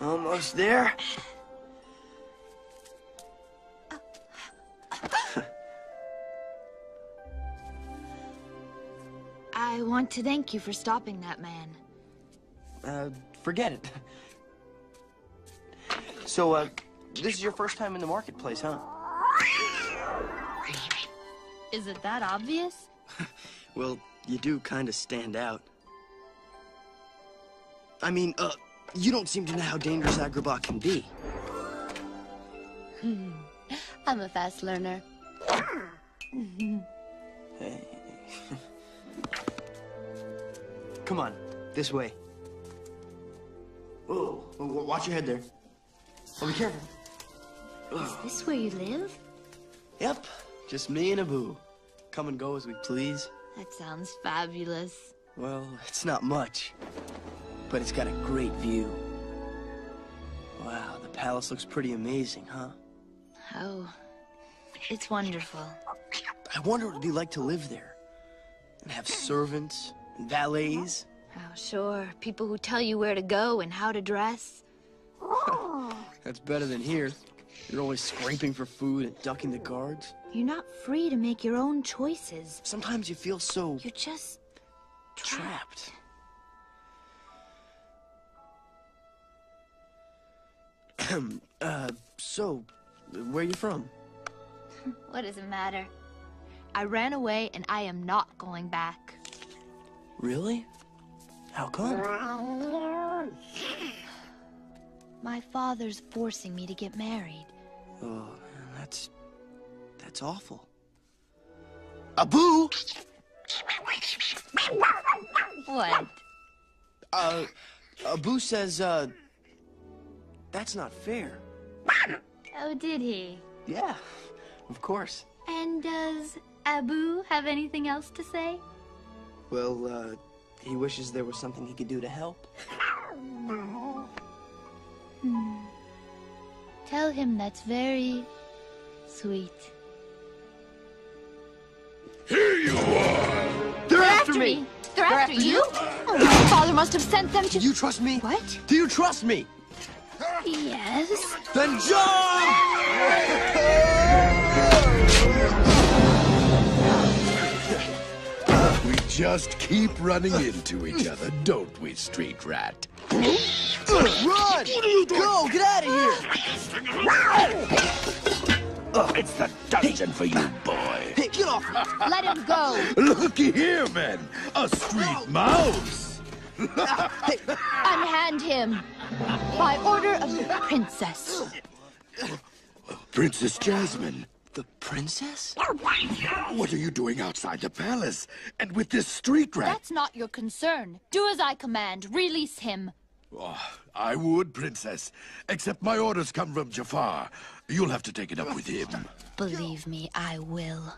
Almost there. I want to thank you for stopping that man. Uh, forget it. So, uh, this is your first time in the marketplace, huh? Is it that obvious? Well, you do kind of stand out. I mean, uh, you don't seem to know how dangerous Agrabah can be. Hmm. I'm a fast learner. Hey. Come on, this way. Whoa, whoa, watch your head there. Oh, be careful. Is this where you live? Yep, just me and Abu. Come and go as we please. That sounds fabulous. Well, it's not much, but it's got a great view. Wow, the palace looks pretty amazing, huh? Oh, it's wonderful. I wonder what it'd be like to live there. And have servants and valets. Oh, sure. People who tell you where to go and how to dress. That's better than here. You're always scraping for food and ducking the guards. You're not free to make your own choices. Sometimes you feel so You're just trapped. uh, so, where you from? What does it matter? I ran away and I am not going back. Really? How come? My father's forcing me to get married. Oh, man, that's... that's awful. Abu! What? Uh, Abu says, uh, that's not fair. Oh, did he? Yeah, of course. And does Abu have anything else to say? Well, uh, he wishes there was something he could do to help. Tell him that's very sweet. Here you are! They're They're after me! They're, after, you? Oh, my father must have sent them to. Do you trust me? What? Do you trust me? Yes. Then jump! We just keep running into each other, don't we, Street Rat? Run! Go! Get out of here! It's the dungeon for you, boy. Hey, get off! Let him go. Looky here, man! A street mouse. Uh, unhand him. By order of the princess. Princess Jasmine, The princess? what are you doing outside the palace? And with this street rat? That's not your concern. Do as I command. Release him. Oh, I would, Princess. Except my orders come from Jafar. You'll have to take it up with him. Believe me, I will.